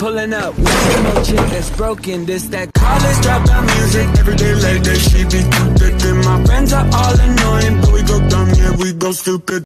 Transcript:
pulling up with no chick that's broken. This that college dropout music. Every day late, day she be too thick. And my friends are all annoying, but we go dumb, yeah, we go stupid.